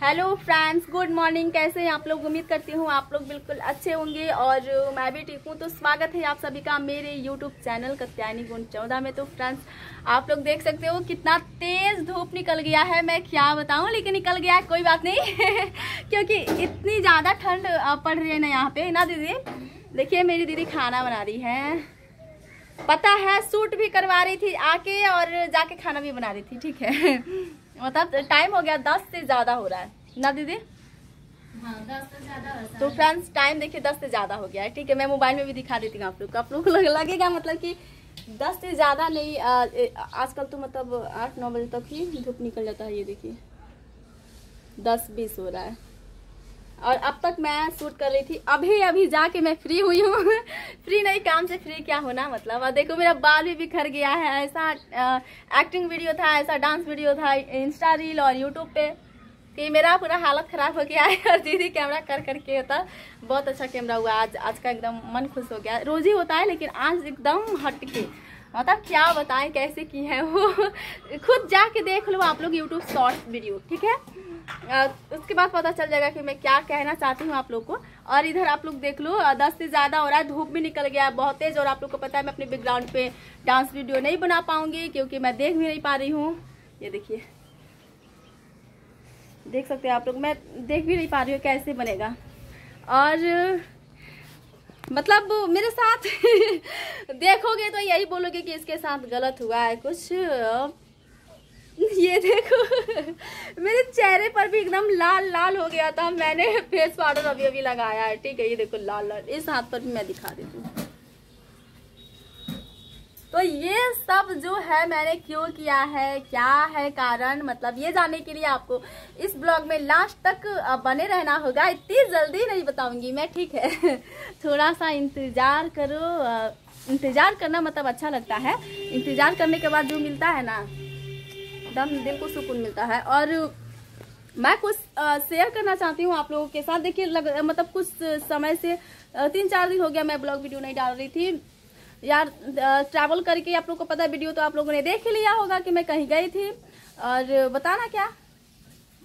Hello friends good morning कैसे हैं आप लोग? उम्मीद करती हूँ आप लोग बिल्कुल अच्छे होंगे और मैं भी ठीक हूँ। तो स्वागत है आप सभी का मेरे यूट्यूब चैनल कत्यानी गुण चौदह में। तो फ्रेंड्स आप लोग देख सकते हो कितना तेज धूप निकल गया है। मैं क्या बताऊँ? लेकिन निकल गया है, कोई बात नहीं। क्योंकि इतनी ज़्यादा ठंड पड़ रही है ना यहाँ पे। ना दीदी? देखिए, मेरी दीदी खाना बना रही है। पता है सूट भी करवा रही थी आके और जाके खाना भी बना रही थी ठीक है। मतलब टाइम हो गया दस से ज़्यादा हो रहा है। ना दीदी? हाँ, दस से ज़्यादा हो तो फ्रेंड्स टाइम देखिए दस से ज़्यादा हो गया है ठीक है। मैं मोबाइल में भी दिखा देती हूँ आप लोग को। आप लोग को लगेगा मतलब कि दस से ज़्यादा नहीं आजकल तो मतलब आठ नौ बजे तक ही धूप निकल जाता है ये देखिए। दस बीस हो रहा है। और अब तक मैं शूट कर रही थी, अभी अभी जाके मैं फ्री हुई हूँ। फ्री नहीं, काम से फ्री क्या होना मतलब? और देखो, मेरा बाल भी बिखर गया है, ऐसा एक्टिंग वीडियो था, ऐसा डांस वीडियो था इंस्टा रील और यूट्यूब पे, कि मेरा पूरा हालत खराब हो गया है। और दीदी कैमरा कर, करके होता, बहुत अच्छा कैमरा हुआ। आज आज का एकदम मन खुश हो गया। रोज ही होता है, लेकिन आज एकदम हटके। मतलब क्या बताएँ, कैसे की है वो? खुद जाके देख लो आप लोग यूट्यूब शॉर्ट वीडियो ठीक है? उसके बाद पता चल जाएगा कि मैं क्या कहना चाहती हूँ आप लोग को। और इधर आप लोग देख लो दस से ज़्यादा हो रहा है, धूप भी निकल गया, बहुत तेज, और आप लोग को पता है मैं अपने बैकग्राउंड पे डांस वीडियो नहीं बना पाऊँगी, क्योंकि मैं देख भी नहीं पा रही हूँ। ये देखिए। देख सकते हैं आप लोग, मैं देख भी नहीं पा रही हूँ कैसे बनेगा। और मतलब मेरे साथ देखोगे तो यही बोलोगे कि इसके साथ गलत हुआ है कुछ। ये देखो। मेरे चेहरे पर भी एकदम लाल लाल हो गया था। मैंने फेस पाउडर अभी अभी लगाया है, ठीक है? ये देखो, लाल लाल। इस हाथ पर भी मैं दिखा देती हूँ। तो ये सब जो है, मैंने क्यों किया है? क्या है कारण? मतलब ये जानने के लिए आपको इस ब्लॉग में लास्ट तक बने रहना होगा। इतनी जल्दी नहीं बताऊँगी मैं, ठीक है? थोड़ा सा इंतज़ार करो। इंतज़ार करना मतलब अच्छा लगता है। इंतज़ार करने के बाद जो मिलता है ना एकदम दिल को सुकून मिलता है। और मैं कुछ शेयर करना चाहती हूँ आप लोगों के साथ। देखिए, लग मतलब कुछ समय से तीन चार दिन हो गया मैं ब्लॉग वीडियो नहीं डाल रही थी। यार ट्रैवल करके आप लोग को पता है वीडियो तो आप लोगों ने देख ही लिया होगा कि मैं कहीं गई थी। और बताना क्या?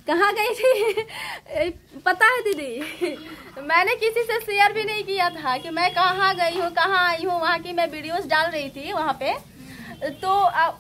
कहाँ गई थी? पता है दीदी। मैंने किसी से शेयर भी नहीं किया था कि मैं कहाँ गई हूँ, कहाँ आई हूँ। वहाँ की मैं वीडियोस डाल रही थी, वहाँ पे। तो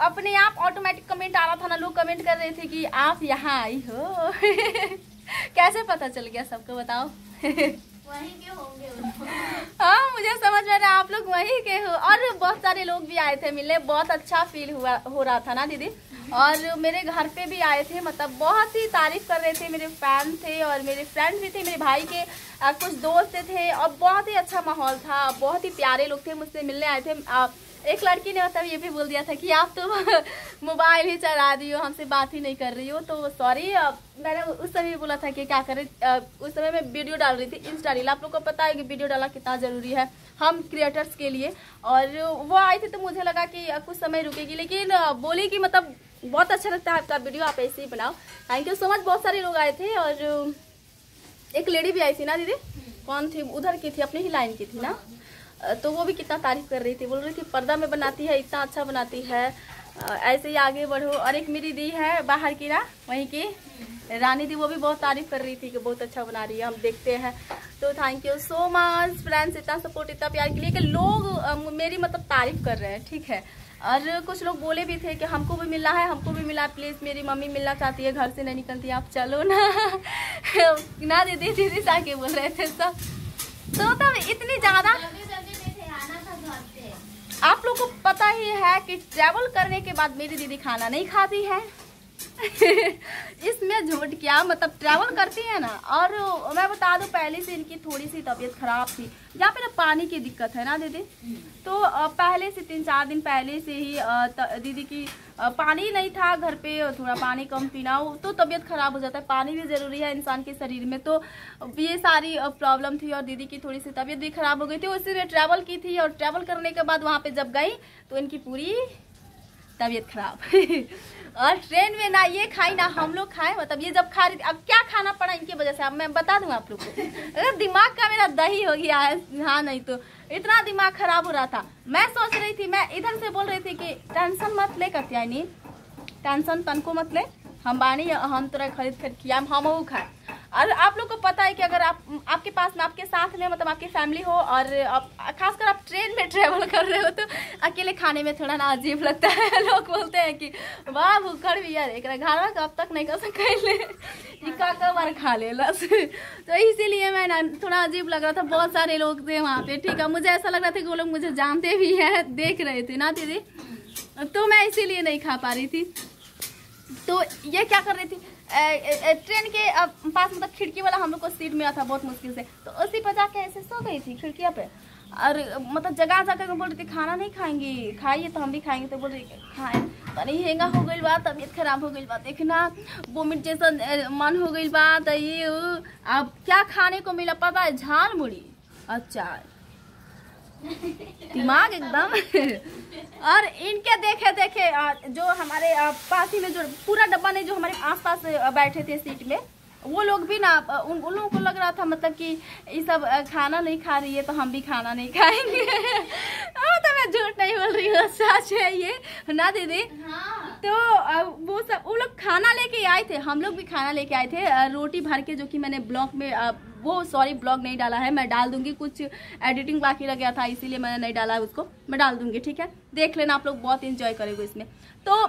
अपने आप ऑटोमेटिक कमेंट आ रहा था ना लोग कमेंट कर रहे थे कि आप यहाँ आई हो। कैसे पता चल गया सबको बताओ? वहीं के होंगे हाँ मुझे समझ में रहा आप लोग वहीं के हो। और बहुत सारे लोग भी आए थे मिलने बहुत अच्छा फील हुआ हो रहा था ना दीदी? और मेरे घर पे भी आए थे मतलब बहुत ही तारीफ़ कर रहे थे मेरे फ़ैन थे और मेरे फ्रेंड भी थे मेरे भाई के कुछ दोस्त थे और बहुत ही अच्छा माहौल था। बहुत ही प्यारे लोग थे मुझसे मिलने आए थे। एक लड़की ने मतलब ये भी बोल दिया था कि आप तो मोबाइल ही चला रही हो, हमसे बात ही नहीं कर रही हो तो सॉरी मैंने उस समय भी बोला था कि क्या करें उस समय मैं वीडियो डाल रही थी इंस्टा रील आप लोग को पता है कि वीडियो डालना कितना ज़रूरी है, हम क्रिएटर्स के लिए, और वो आई थी तो मुझे लगा कि कुछ समय रुकेगी, लेकिन बोली कि मतलब बहुत अच्छा लगता है आपका वीडियो, आप ऐसे ही बनाओ। थैंक यू सो मच बहुत सारे लोग आए थे, और एक लेडी भी आई थी ना दीदी? कौन थी? उधर की थी, अपनी ही लाइन की थी ना? तो वो भी कितना तारीफ़ कर रही थी। बोल रही थी, पर्दा में बनाती है, इतना अच्छा बनाती है। ऐसे ही आगे बढ़ो। और एक मेरी दी है बाहर की ना, वहीं की, रानी दी, वो भी बहुत तारीफ़ कर रही थी कि बहुत अच्छा बना रही है, हम देखते हैं। तो thank you so much friends इतना सपोर्ट इतना प्यार के लिए कि लोग मेरी मतलब तारीफ़ कर रहे हैं, ठीक है? और कुछ लोग बोले भी थे कि हमको भी मिलना है, हमको भी मिला प्लीज़ मेरी मम्मी मिलना चाहती है, घर से नहीं निकलती, आप चलो ना। ना दीदी दीदी साके बोल रहे थे सब। तो तब इतनी ज़्यादा जल्दी जल्दी में थे आना था घर से आप लोग को पता ही है कि ट्रैवल करने के बाद मेरी दीदी खाना नहीं खाती है। इसमें झूठ क्या? मतलब ट्रैवल करती है ना? और मैं बता दूँ, पहले से इनकी थोड़ी सी तबीयत खराब थी। या फिर पानी की दिक्कत है ना, दीदी? तो पहले से, तीन चार दिन पहले से ही दीदी की पानी नहीं था घर पे, थोड़ा पानी कम पीना हो तो तबीयत खराब हो जाता है। पानी भी ज़रूरी है इंसान के शरीर में तो ये सारी प्रॉब्लम थी और दीदी की थोड़ी सी तबीयत भी खराब हो गई थी। उसी ट्रैवल की थी और ट्रैवल करने के बाद वहाँ पे जब गई तो इनकी पूरी तबीयत खराब। और ट्रेन में ना ये खाई, ना हम लोग खाए मतलब ये जब खा रही थी, अब क्या खाना पड़ा इनकी वजह से? अब मैं बता दूँ आप लोग को। अरे दिमाग का मेरा दही हो गया है। हाँ नहीं तो। इतना दिमाग खराब हो रहा था। मैं सोच रही थी, मैं इधर से बोल रही थी कि टेंशन मत ले कत्यानी टेंशन तन को मत ले। हम बानी, हम तुरा खरीद खरीद किया हम वो खाए। और आप लोग को पता है कि अगर आप, आपके पास में आपके साथ में मतलब आपकी फैमिली हो और आप, खासकर आप ट्रेन में ट्रेवल कर रहे हो तो अकेले खाने में थोड़ा ना अजीब लगता है। लोग बोलते हैं कि, वाह, भूखड़ भी यार, एक घर कब तक नहीं कर सकेले का बार खा ले लस तो इसीलिए मैं ना, थोड़ा अजीब लग रहा था। बहुत सारे लोग थे वहाँ पे, ठीक है। मुझे ऐसा लग रहा था कि वो लोग मुझे जानते भी हैं, देख रहे थे ना दीदी? तो मैं इसीलिए नहीं खा पा रही थी। तो ये क्या कर रही थी? ट्रेन के पास मतलब खिड़की वाला हम लोग को सीट मिला था बहुत मुश्किल से। तो उसी पर जाके ऐसे सो गई थी खिड़किया पे। और मतलब जगह जाकर बोल रही थी, खाना नहीं खाएँगी, खाइए तो हम भी खाएँगे। तो बोल रही, खाए। तनी हेंगा हो गई बात, तबीयत खराब हो गई बात। देखना, वोमिट जैसा मन हो गई बा तो ये अब क्या खाने को मिला? पता है झाल मुड़ी अच्छा दिमाग एकदम। और इनके देखे देखे जो हमारे पास ही में जो पूरा डब्बा नहीं जो हमारे आसपास आ, बैठे थे सीट में वो लोग भी ना उन उन लोगों को लग रहा था मतलब कि ये सब खाना नहीं खा रही है तो हम भी खाना नहीं खाएँगे। तो मैं झूठ नहीं बोल रही हूँ सच है ये ना दीदी? हाँ। तो वो सब वो लोग खाना लेके आए थे हम लोग भी खाना लेके आए थे रोटी भर के जो कि मैंने ब्लॉक में वो सॉरी ब्लॉग नहीं डाला है, मैं डाल दूँगी, कुछ एडिटिंग बाकी रह गया था, इसीलिए मैंने नहीं डाला है उसको। मैं डाल दूँगी, ठीक है? देख लेना, आप लोग बहुत इंजॉय करेंगे इसमें। तो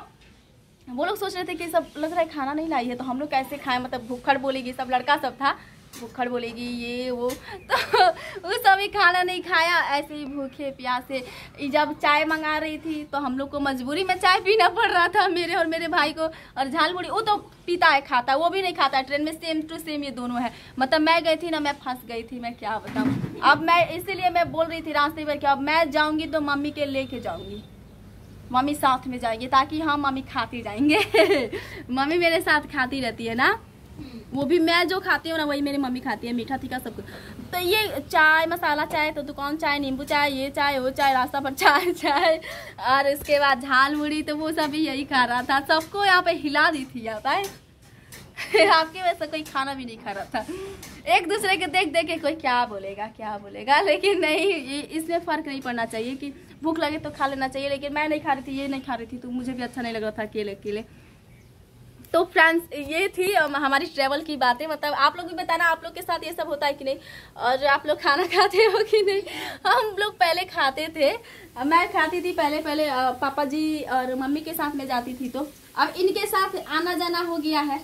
वो लोग सोच रहे थे कि सब लग रहा है खाना नहीं लाई है तो हम लोग कैसे खाएँ? मतलब भूखड़ बोलेगी, सब लड़का सब था। भूखड़ बोलेगी ये वो। तो वो सभी खाना नहीं खाया ऐसे ही भूखे प्यासे। जब चाय मंगा रही थी तो हम लोग को मजबूरी में चाय पीना पड़ रहा था मेरे और मेरे भाई को। और झालमुड़ी वो तो पीता है खाता है, वो भी नहीं खाता है। ट्रेन में सेम टू सेम ये दोनों है। मतलब मैं गई थी ना मैं फंस गई थी मैं क्या बताऊँ। अब मैं इसीलिए मैं बोल रही थी रास्ते पर कि अब मैं जाऊँगी तो मम्मी के लेके जाऊँगी। मम्मी साथ में जाएँगे ताकि हम मम्मी खाती जाएँगे। मम्मी मेरे साथ खाती रहती है ना। वो भी मैं जो खाती हूँ ना, वही मेरी मम्मी खाती है, मीठा तीखा सब कुछ। तो ये चाय, मसाला चाय तो दुकान चाय, नींबू चाय, ये चाय, वो चाय, रास्ता पर चाय चाय, और इसके बाद झाल मुड़ी तो वो सब यही खा रहा था। सबको यहाँ पे हिला दी थी यहाँ पे आपके वजह से कोई खाना भी नहीं खा रहा था। एक दूसरे के देख देख के कोई क्या बोलेगा क्या बोलेगा, लेकिन नहीं, ये इसमें फ़र्क नहीं पड़ना चाहिए कि भूख लगे तो खा लेना चाहिए, लेकिन मैं नहीं खा रही थी, ये नहीं खा रही थी तो मुझे भी अच्छा नहीं लग रहा था, अकेले अकेले। तो फ्रेंड्स ये थी हमारी ट्रेवल की बातें। मतलब आप लोग भी बताना आप लोग के साथ ये सब होता है कि नहीं? और आप लोग खाना खाते हो कि नहीं? हम लोग पहले खाते थे। मैं खाती थी पहले पहले पापा जी और मम्मी के साथ में जाती थी तो। अब इनके साथ आना जाना हो गया है।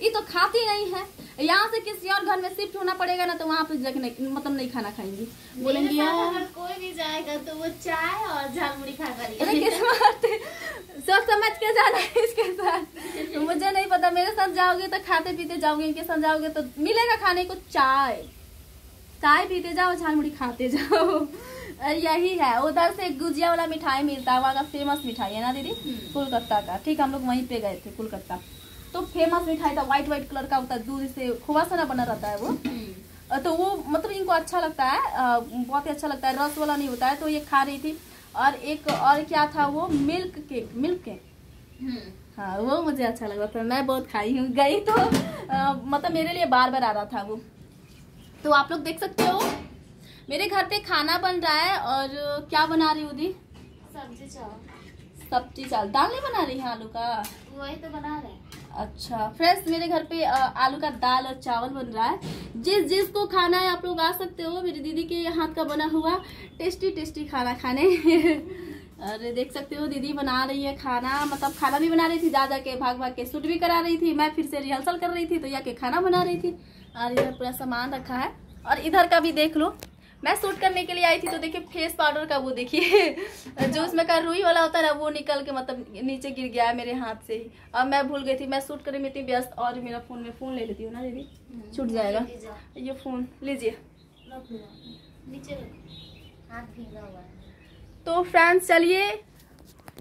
ये तो खाती नहीं है। यहाँ से किसी और घर में शिफ्ट होना पड़ेगा ना तो वहाँ पे जग नहीं मतलब नहीं खाना खाएँगी। बोलेंगी अगर कोई भी जाएगा तो वो चाय और झालमुड़ी खा कर सोच समझ के जाना है इसके साथ मुझे नहीं पता मेरे साथ जाओगे तो खाते पीते जाओगे इनके साथ जाओगे तो मिलेगा खाने को चाय। चाय पीते जाओ झालमुड़ी खाते जाओ। यही है। उधर से गुजिया वाला मिठाई मिलता है वहाँ का फ़ेमस मिठाई है ना दीदी? कोलकाता का। ठीक हम लोग वहीं पे गए थे कोलकाता। तो फ़ेमस मिठाई था व्हाइट व्हाइट कलर का होता है दूध से खोवा सना बना रहता है वो। तो वो मतलब इनको अच्छा लगता है बहुत ही अच्छा लगता है रस वाला नहीं होता है तो ये खा रही थी। और एक और क्या था वो? Milk cake milk cake. हाँ वो मुझे अच्छा लगा था मैं बहुत खाई हूँ गई तो अ, मतलब मेरे लिए बार बार आ रहा था वो। तो आप लोग देख सकते हो मेरे घर पे खाना बन रहा है और क्या बना रही हूँ दी? सब्ज़ी चावल। सब्ज़ी चाल दाल नहीं बना रही है आलू का? वही तो बना रहे हैं। अच्छा फ्रेंड्स मेरे घर पे आलू का दाल और चावल बन रहा है। जिस जिसको खाना है आप लोग आ सकते हो मेरी दीदी के हाथ का बना हुआ टेस्टी टेस्टी खाना खाने। और देख सकते हो दीदी बना रही है खाना। मतलब खाना भी बना रही थी जा के भाग भाग के शूट भी करा रही थी मैं फिर से रिहर्सल कर रही थी तो या के खाना बना रही थी। और इधर पूरा सामान रखा है। और इधर का भी देख लो मैं शूट करने के लिए आई थी तो देखिए फेस पाउडर का वो देखिए। जो उसमें का रुई वाला होता है ना वो निकल के मतलब नीचे गिर गया है मेरे हाथ से ही। अब मैं भूल गई थी मैं शूट करने में इतनी व्यस्त और मेरा फ़ोन में फ़ोन ले लेती हूँ ना दीदी। छूट जाएगा। ये फ़ोन लीजिए। नीचे हाथ भीगा हुआ है। तो फ्रेंड्स, चलिए।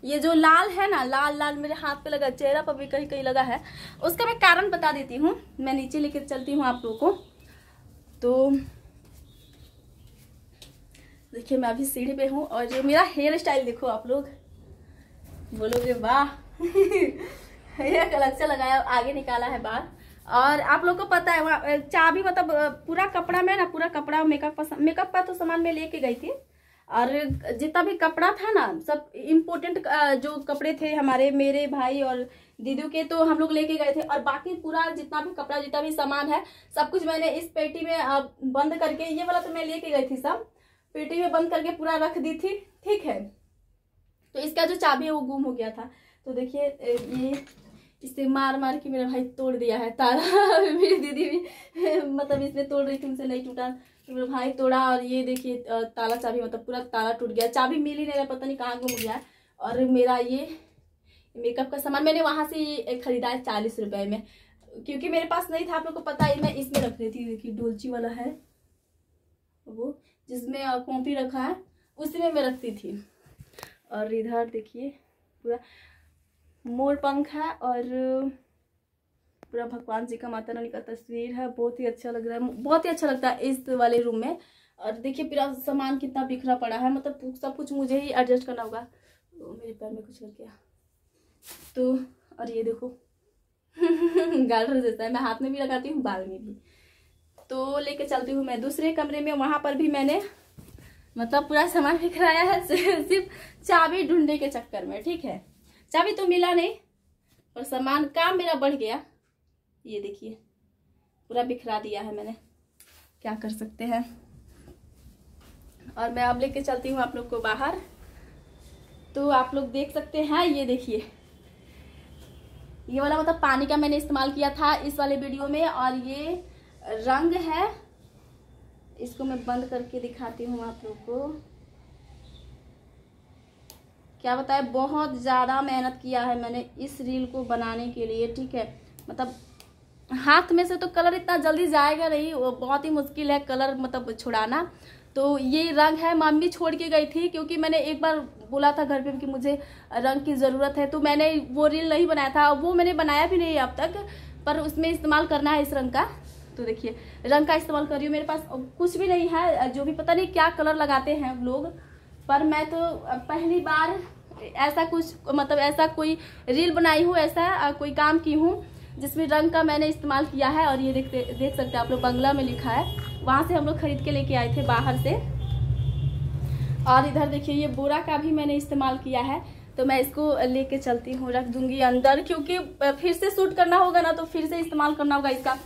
ये जो लाल है ना, लाल लाल मेरे हाथ पे लगा, चेहरा पर भी कहीं कहीं लगा है। उसका मैं कारण बता देती हूँ। मैं नीचे लेकर चलती हूँ आप लोगों को। तो देखिए, मैं अभी सीढ़ी पे हूँ और जो मेरा हेयर स्टाइल देखो आप लोग। बोलोगे, वाह! ये कलच्चा लगाया, आगे निकाला है बाल। और आप लोग को पता है, वहाँ, चाबी मतलब पूरा कपड़ा में ना, पूरा कपड़ा मेकअप मेकअप का तो सामान मैं लेके गई थी। और जितना भी कपड़ा था ना, सब इम्पोर्टेंट जो कपड़े थे हमारे, मेरे भाई और दीदी के तो हम लोग लेके गए थे। और बाकी पूरा जितना भी कपड़ा, जितना भी सामान है, सब कुछ मैंने इस पेटी में बंद करके, ये वाला तो मैं लेके गई थी सब, पेटी में बंद करके पूरा रख दी थी, ठीक है। तो इसका जो चाबी है, वो गुम हो गया था। तो देखिए ये, इसे मार मार के मेरा भाई तोड़ दिया है, तारा, मेरी दीदी भी मतलब इसने तोड़ रही थी उनसे नहीं टूटा। तो भाई तोड़ा और ये देखिए ताला चाबी मतलब पूरा ताला टूट गया। चाबी मिल ही नहीं रहा पता नहीं कहाँ गुम गया। और मेरा ये मेकअप का सामान, मैंने वहाँ से खरीदा है चालीस रुपए में। क्योंकि मेरे पास नहीं था, आप लोग को पता है, मैं इसमें रख रही थी, देखिए, डोलची वाला है। वो, जिसमें कॉपी रखा है, उसी में मैं रखती थी। और इधर देखिए, पूरा मोर पंख है और पूरा भगवान जी का माता रानी का तस्वीर है, बहुत ही अच्छा लग रहा है, बहुत ही अच्छा लगता है इस वाले रूम में। और देखिए पूरा सामान कितना बिखरा पड़ा है मतलब सब कुछ मुझे ही एडजस्ट करना होगा। तो मेरे पैर में कुछ लग गया। तो और ये देखो। गार्डर जैसा है, मैं हाथ में भी लगाती हूँ, बाल में भी। तो लेके चलती हूँ मैं दूसरे कमरे में, वहाँ पर भी मैंने मतलब पूरा सामान बिखराया है, सिर्फ़ चाबी ढूँढने के चक्कर में, ठीक है? चाबी तो मिला नहीं, और सामान काम मेरा बढ़ गया। ये देखिए, पूरा बिखरा दिया है मैंने। क्या कर सकते हैं? और मैं अब लेके चलती हूँ आप लोग को बाहर। तो आप लोग देख सकते हैं, ये देखिए। ये वाला मतलब पानी का मैंने इस्तेमाल किया था इस वाले वीडियो में, और ये रंग है। इसको मैं बंद करके दिखाती हूँ आप लोग को। क्या बताए, बहुत ज़्यादा मेहनत किया है मैंने इस रील को बनाने के लिए, ठीक है? मतलब हाथ में से तो कलर इतना जल्दी जाएगा नहीं, वो बहुत ही मुश्किल है कलर मतलब छुड़ाना। तो ये रंग है, मम्मी छोड़ के गई थी क्योंकि मैंने एक बार बोला था घर पे कि मुझे रंग की ज़रूरत है तो मैंने वो रील नहीं बनाया था, वो मैंने बनाया भी नहीं अब तक, पर उसमें इस्तेमाल करना है इस रंग का। तो देखिए, रंग का इस्तेमाल कर रही हूँ, मेरे पास कुछ भी नहीं है, जो भी पता नहीं क्या कलर लगाते हैं लोग, पर मैं तो पहली बार ऐसा कुछ मतलब ऐसा कोई रील बनाई हूँ, ऐसा कोई काम की हूँ जिसमें रंग का मैंने इस्तेमाल किया है और ये देखते, देख सकते हैं आप लोग, बंगला में लिखा है। वहाँ से हम लोग खरीद के लेके आए थे बाहर से। और इधर देखिए, ये बोरा का भी मैंने इस्तेमाल किया है। तो मैं इसको लेके चलती हूँ, रख दूँगी अंदर, क्योंकि फिर से शूट करना होगा ना तो फिर से इस्तेमाल करना होगा इसका।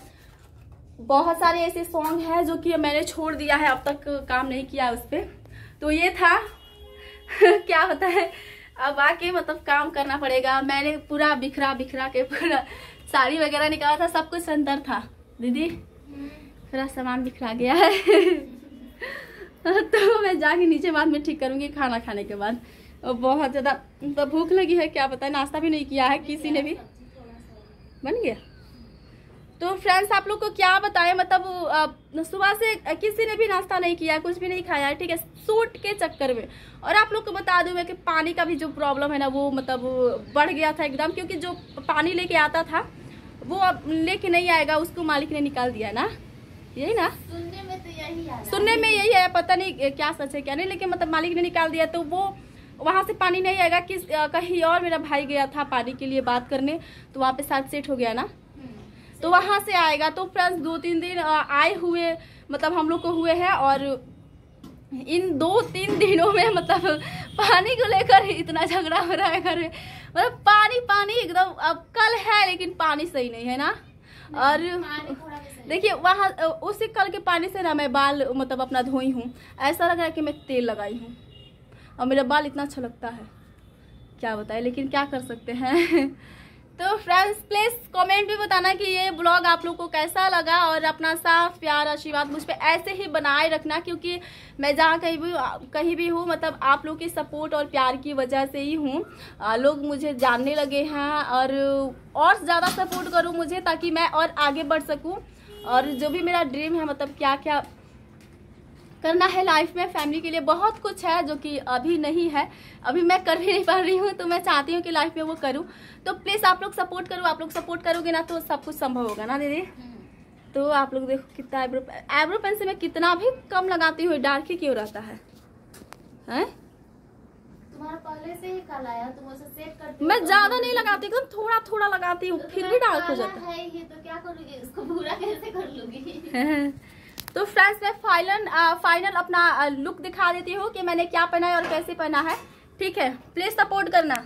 बहुत सारे ऐसे सॉन्ग हैं जो कि मैंने छोड़ दिया है, अब तक काम नहीं किया उस पर तो ये था। क्या होता है, अब आके मतलब काम करना पड़ेगा। मैंने पूरा बिखरा बिखरा के पूरा साड़ी वगैरह निकाला था, सब कुछ अंदर था। दीदी पूरा सामान बिखरा गया है। तो मैं जाके नीचे बाद में ठीक करूँगी खाना खाने के बाद। और बहुत ज़्यादा तो भूख लगी है, क्या पता है नाश्ता भी नहीं किया है किसी ने भी। बन गया। तो फ्रेंड्स आप लोग को क्या बताएँ? मतलब सुबह से किसी ने भी नाश्ता नहीं किया, कुछ भी नहीं खाया है ठीक है? सूट के चक्कर में। और आप लोग को बता दूँ मैं कि पानी का भी जो प्रॉब्लम है ना, वो मतलब बढ़ गया था एकदम, क्योंकि जो पानी लेके आता था वो अब लेके नहीं आएगा उसको मालिक ने निकाल दिया ना? यही ना? सुनने में तो यही आ सुनने में यही है पता नहीं क्या सच है क्या नहीं लेकिन मतलब मालिक ने निकाल दिया तो वो वहाँ से पानी नहीं आएगा किस कहीं और मेरा भाई गया था पानी के लिए बात करने तो वहाँ पे साथ सेट हो गया ना? तो वहाँ से आएगा तो फ्रेंड्स दो तीन दिन आए हुए मतलब हम लोग को हुए हैं और इन दो तीन दिनों में मतलब पानी को लेकर इतना झगड़ा हो रहा है घर में। मतलब पानी पानी एकदम अब कल है लेकिन पानी सही नहीं है ना? और देखिए वहाँ उसी कल के पानी से ना मैं बाल मतलब अपना धोई हूँ। ऐसा लग रहा है कि मैं तेल लगाई हूँ। और मेरा बाल इतना अच्छा लगता है। क्या बताए लेकिन क्या कर सकते हैं? तो फ्रेंड्स प्लीज़ कमेंट भी बताना कि ये ब्लॉग आप लोग को कैसा लगा और अपना साफ़, प्यार, आशीर्वाद मुझ पर ऐसे ही बनाए रखना क्योंकि मैं जहाँ कहीं भी कहीं भी हूँ मतलब आप लोग की सपोर्ट और प्यार की वजह से ही हूँ। लोग मुझे जानने लगे हैं और और ज़्यादा सपोर्ट करूँ मुझे ताकि मैं और आगे बढ़ सकूँ। और जो भी मेरा ड्रीम है मतलब क्या क्या करना है लाइफ में फैमिली के लिए बहुत कुछ है जो कि अभी नहीं है। अभी मैं कर भी नहीं पा रही हूँ तो मैं चाहती हूँ कि लाइफ में वो करूँ। तो प्लीज़ आप लोग सपोर्ट करो आप लोग सपोर्ट करोगे ना तो सब कुछ संभव होगा ना दीदी? तो आप लोग देखो कितना आईब्रो आईब्रो पेन से मैं कितना भी कम लगाती हूँ डार्क ही क्यों रहता है? हैं? तुम्हारा पहले से ही काला है तुम उसे सेट करती मैं ज़्यादा नहीं लगाती एकदम थोड़ा थोड़ा लगाती हूँ फिर भी डार्क हो जाता है ये तो क्या करोगी? इसको पूरा कैसे कर लूँगी? तो फ्रेंड्स, मैं फाइनल फाइनल अपना लुक दिखा देती हूँ कि मैंने क्या पहना है और कैसे पहना है। ठीक है प्लीज़ सपोर्ट करना।